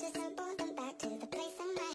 Este just a.